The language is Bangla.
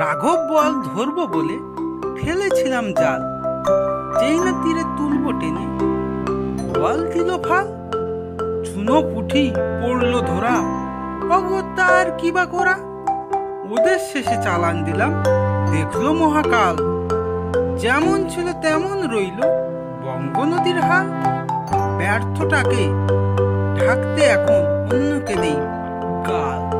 রাঘব বল ধরবো বলে ফেলেছিলাম জাল। যেই না তীরে তুলবো টেনে। বল দিল ফাল। চুনো পুঠি পড়ল ধরা। অগত্যা আর কি বা করা? ওদের শেষে চালান দিলাম। দেখল মহাকাল। যেমন ছিল তেমন রইল বঙ্গ নদীর হাল। ব্যর্থটাকে ঢাকতে এখন অন্যকে নেই গাল।